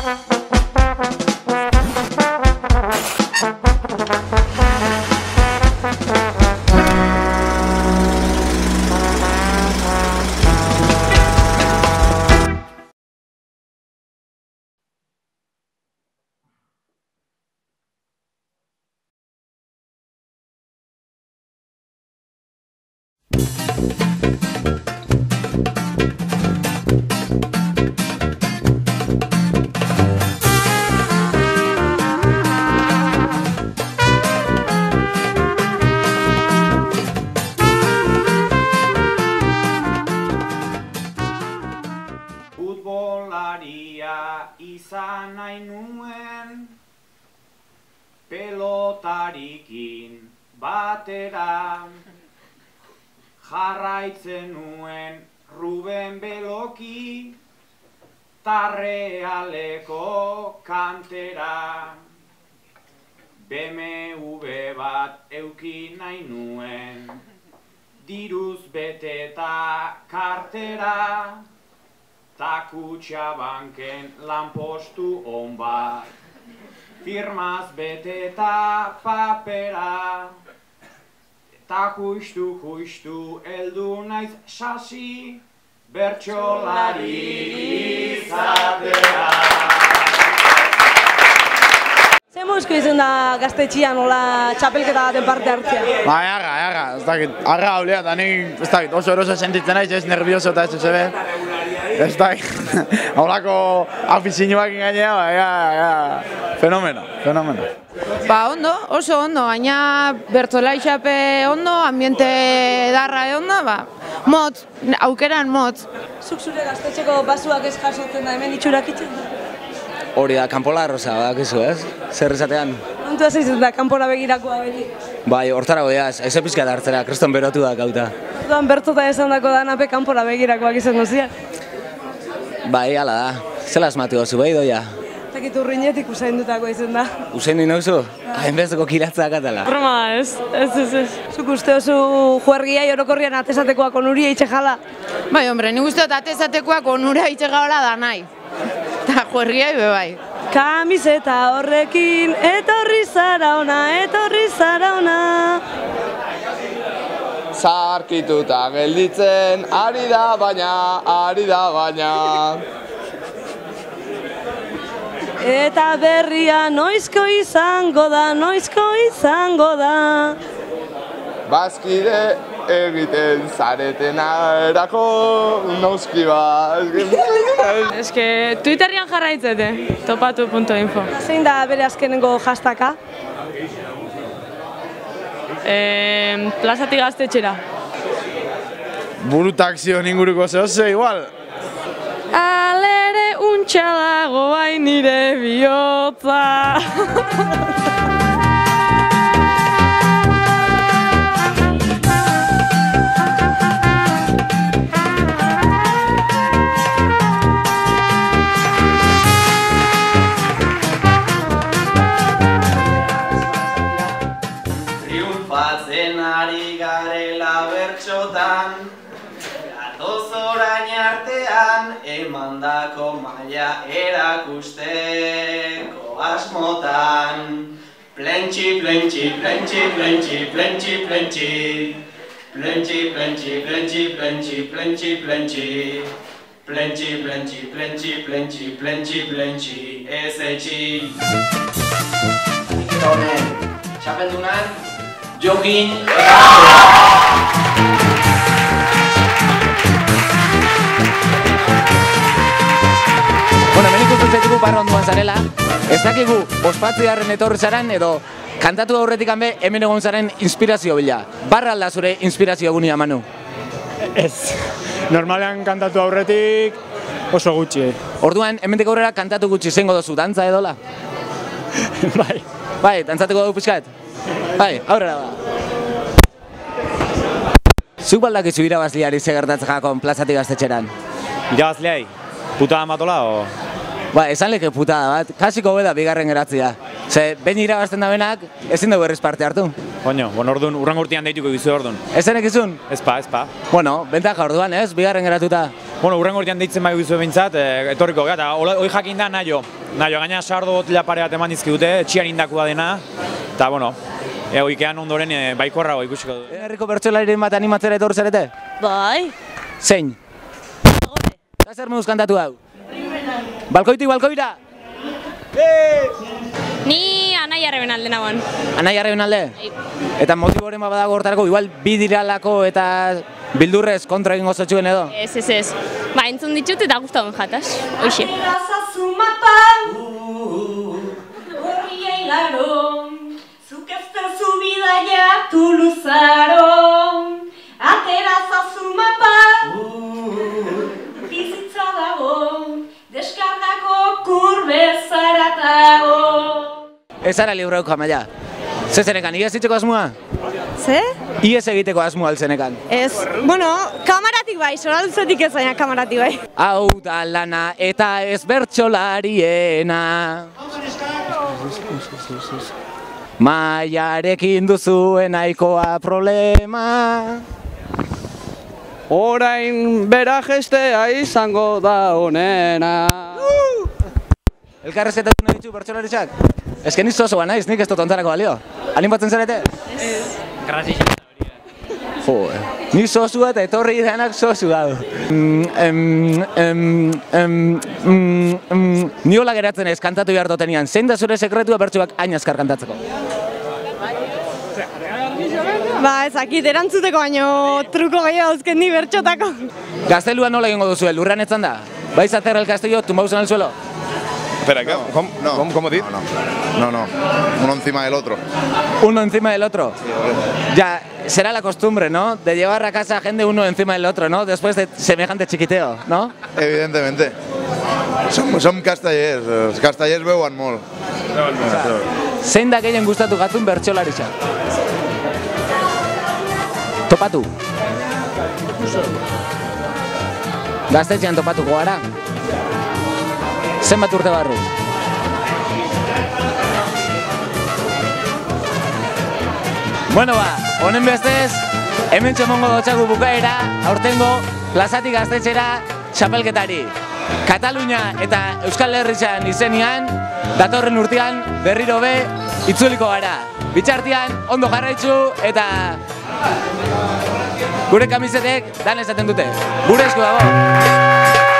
Mm-hmm. Futbolaria izan nahi nuen. Pelotarikin batera Jarraitzen nuen Ruben Beloki Tarrealeko kantera. BMW bat euki nahi nuen Diruz beteta kartera Ta kutxa banken lanpostu on bat Firmaz beteta papera Ta justu justu eldu naiz sasi Bertxolari izatera Zer mozko izan da gaztetxian nola txapelketa baten parte hartzea? Bai, arra, arra, ez dakit, arra haulea, eta nik, ez dakit, oso eroso sentitzen naiz, ez nervioso eta ez zebe. Ez dakit, haulako afizinoak gainea, bai, ja, ja, fenomeno, fenomeno. Ba, ondo, oso ondo, baina bertzola xape ondo, ambiente darra ondo, ba, motz, aukeran motz. Zuk zure gaztetxeko basuak ez jasotzen da hemen itxurak itxen? Hori da, kanpola arroza, badakizu, ez? Zer esatean? Kontua zeitzen da, kanpora begirakoa beti. Bai, hortara goiaz, ez pizkat hartzera, kriston berotu da gauta. Orduan bertota esan dako da nape kanpora begirakoak izango zian. Bai, ala da, zela asmatu dozu, bai doia? Zakit urrinetik usain dutako izan da. Usain du nauzu? Hainbesteko kiratza akatala. Broma da, ez? Ez, ez, ez. Zuk uste oso juergia orokorrian atesatekoak onuria itxe jala. Bai, hombre, nik uste dut atezatekoak onura itxe da nahi. Ta juergia ibe bai. Kamiseta horrekin, etorri zara ona, etorri zara ona. Zarkituta gelditzen, ari da baina, ari da baina. Eta berria noizko izango da, noizko izango da. Bazkide egiten zareten erako noski bat. Ez que Twitterian jarraitzete, topatu.info. Zein da bere azkenengo jastaka? Eh, plazatik gaztetxera. Buru taxio inguruko zehose, igual. Alere untxa dago bain nire bihotza. emandako maila erakusteko asmotan Plentsi, plentsi, plentsi, plentsi, plentsi, plentsi Plentsi, plentsi, plentsi, plentsi, plentsi, plentsi Plentsi, plentsi, plentsi, plentsi, plentsi, plentsi, ez etxi Honen, txapeldunan, jokin Bueno, ikusten zaitugu barra onduan zarela, ez dakigu ospatziarren etorri zaren edo kantatu aurretik hanbe hemen egon zaren inspirazio bila. Barra alda zure inspirazio egunia, Manu? Ez, normalean kantatu aurretik oso gutxi. Orduan, hemendik aurrera kantatu gutxi zengo dozu, dantza edola? bai. Bai, dantzatuko dugu pixkat? Bai, aurrera ba. Zuk baldakizu irabazliari ze gertatzen jakon plazatik gaztetxeran? Irabazleai, puta matola o... Ba, esan leke putada bat, kasiko beda bigarren geratzea. Ze, behin irabazten da benak, ezin dugu berriz parte hartu. Coño, bueno, orduan, urran urtean deituko dizu orduan. Ez zenek izun? Ez pa, ez pa. Bueno, bentaja orduan ez, bigarren geratuta. Bueno, urran urtean deitzen bai dizu bintzat, e, etorriko gara, eta hoi jakin da nahi jo. nahi, gaina sardo botila pare bat eman dizkigute, txian indakua dena, eta, bueno, ego ikean ondoren e, baikorrago ikusiko du. Herriko bertsolariren bat animatzera etorri zarete? Bai. Zein? Eta zer moduz kantatu hau? Balkoitik balkoira? Ni anai arreben alde nagoan. Anai arreben alde? Eta motiboren bat badago hortarako, igual bi diralako eta bildurrez kontra egingo zotxuen edo? Ez, ez, ez. Ba, entzun ditut eta guztauen jataz. Hoxe. Ez ara libre euk jamaia. Ze zenekan, iaz itxeko asmoa? Ze? Iez egiteko asmoa altzenekan. Ez, bueno, kamaratik bai, soraltzetik ez baina kamaratik bai. Hau da lana eta ez bertsolariena. Maiarekin duzuen nahikoa problema. Orain bera gestea izango da onena. Elkarrezetatu nahi ditu bertsolaritzak? Ez que ni zozoa naiz, nik ez dut ontarako balio. Animatzen zarete? Jo, eh. Ni zozua eta etorri denak zozu hau. Mm, em, em, em, mm, mm, ni hola geratzen ez kantatu behar dutenian. Zein da zure sekretua bertsuak hain azkar kantatzeko? Ba, ezakit, erantzuteko baino truko gehiago dauzken ni bertxotako. Gaztelua nola egingo duzu, lurrean etzan da? Vais a hacer el castillo tumbados en el suelo? Espera, ¿cómo, cómo, ¿cómo, cómo dices? No, no, uno encima del otro. Uno encima del otro. Ya, será la costumbre, ¿no? De llevar a casa a gente uno encima del otro, ¿no? Después de semejante chiquiteo, ¿no? Evidentemente. Som, som castellers, els castellers veuen molt. Zein da gehien gustatu gatun bertsolaritza? Topatu. Gaztetxean topatuko gara. Zenbat urte barru? Bueno ba, honen bestez, hemen txomongo dotxagu bukaera, aurtengo plazatik gaztetxera txapelketari. Katalunia eta Euskal Herritxan izenian, datorren urtean berriro be itzuliko gara. Bitxartian, ondo jarraitzu eta gure kamisetek dan esaten dute. Gure esku dago.